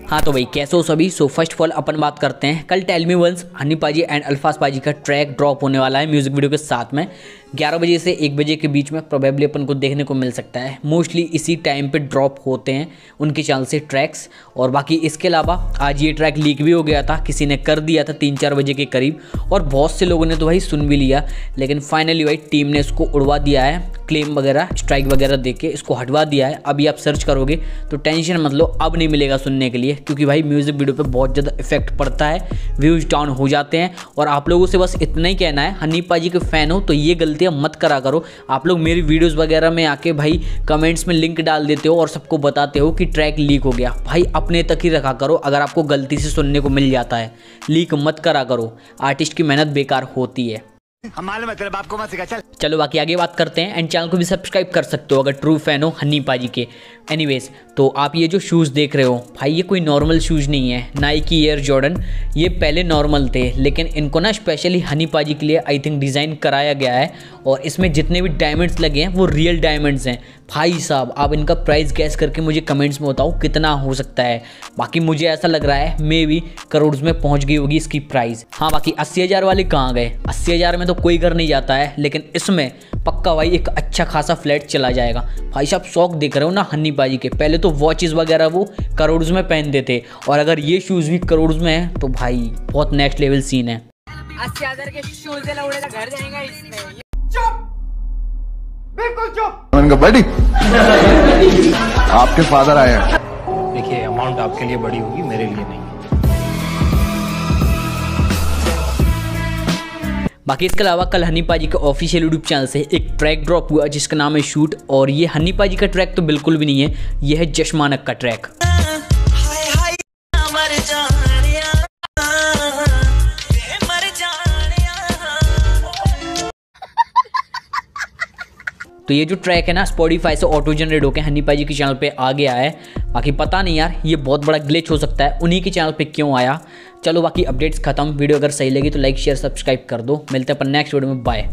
हाँ तो भाई कैसे हो सभी? सो फ़र्स्ट ऑफ़ ऑल अपन बात करते हैं। कल टेलमी वंस हनी पाजी एंड अल्फाज पाजी का ट्रैक ड्रॉप होने वाला है म्यूज़िक वीडियो के साथ में। 11 बजे से एक बजे के बीच में प्रोबेबली अपन को देखने को मिल सकता है। मोस्टली इसी टाइम पे ड्रॉप होते हैं उनके चैनल से ट्रैक्स और बाकी इसके अलावा आज ये ट्रैक लीक भी हो गया था, किसी ने कर दिया था तीन चार बजे के करीब। और बहुत से लोगों ने तो भाई सुन भी लिया, लेकिन फाइनली भाई टीम ने इसको उड़वा दिया है। क्लेम वगैरह स्ट्राइक वगैरह दे के इसको हटवा दिया है। अभी आप सर्च करोगे तो टेंशन मत लो, अब नहीं मिलेगा सुनने के लिए, क्योंकि भाई म्यूज़िक वीडियो पे बहुत ज़्यादा इफ़ेक्ट पड़ता है व्यूज़ डाउन हो जाते हैं। और आप लोगों से बस इतना ही कहना है हनी पाजी के फ़ैन हो तो ये गलतियाँ मत करा करो। आप लोग मेरी वीडियोज़ वगैरह में आके भाई कमेंट्स में लिंक डाल देते हो और सबको बताते हो कि ट्रैक लीक हो गया। भाई, अपने तक ही रखा करो, अगर आपको गलती से सुनने को मिल जाता है। लीक मत करा करो। आर्टिस्ट की मेहनत बेकार होती है। हम है मत चल। चलो, बाकी आगे बात करते हैं। एंड चैनल को भी सब्सक्राइब कर सकते हो, अगर ट्रू फ़ैन हो, हनी पाजी के। एनीवेज तो आप ये जो शूज़ देख रहे हो, भाई, ये कोई नॉर्मल शूज़ नहीं है। नाइकी एयर जॉर्डन ये पहले नॉर्मल थे, लेकिन इनको ना स्पेशली हनी पाजी के लिए आई थिंक डिज़ाइन कराया गया है। और इसमें जितने भी डायमंड्स लगे हैं, वो रियल डायमंड्स हैं। भाई साहब, आप इनका प्राइस गैस करके मुझे कमेंट्स में बताओ, कितना हो सकता है। बाकी मुझे ऐसा लग रहा है मे भी करोड़ में पहुँच गई होगी इसकी प्राइस हाँ बाकी अस्सी हज़ार वाले कहाँ गए? अस्सी हज़ार में तो कोई घर नहीं जाता है लेकिन इसमें पक्का भाई एक अच्छा खासा फ्लैट चला जाएगा। भाई साहब शौक देख रहे हो ना हन्नी बाजी के? पहले तो वॉचेस वगैरह वो करोड़ में पहनते थे और अगर ये शूज़ भी करोड़ में है तो भाई बहुत नेक्स्ट लेवल सीन है। अस्सी हज़ार के शूज़ घर जाएगा इसमें। उनका बड़ी। आपके फादर आए हैं। देखिए अमाउंट आपके लिए बड़ी होगी मेरे लिए नहीं। बाकी इसके अलावा कल हनी पाजी के ऑफिशियल यूट्यूब चैनल से एक ट्रैक ड्रॉप हुआ, जिसका नाम है शूट और ये हनी पाजी का ट्रैक तो बिल्कुल भी नहीं है, यह है जशमानक का ट्रैक तो ये जो ट्रैक है ना स्पॉडीफाई से ऑटो जनरेट होकर हनी पाजी के चैनल पे आ गया है। बाकी पता नहीं यार, ये बहुत बड़ा ग्लिच हो सकता है। उन्हीं के चैनल पे क्यों आया? चलो बाकी अपडेट्स खत्म। वीडियो अगर सही लगी तो लाइक शेयर सब्सक्राइब कर दो। मिलते हैं अपन नेक्स्ट वीडियो में। बाय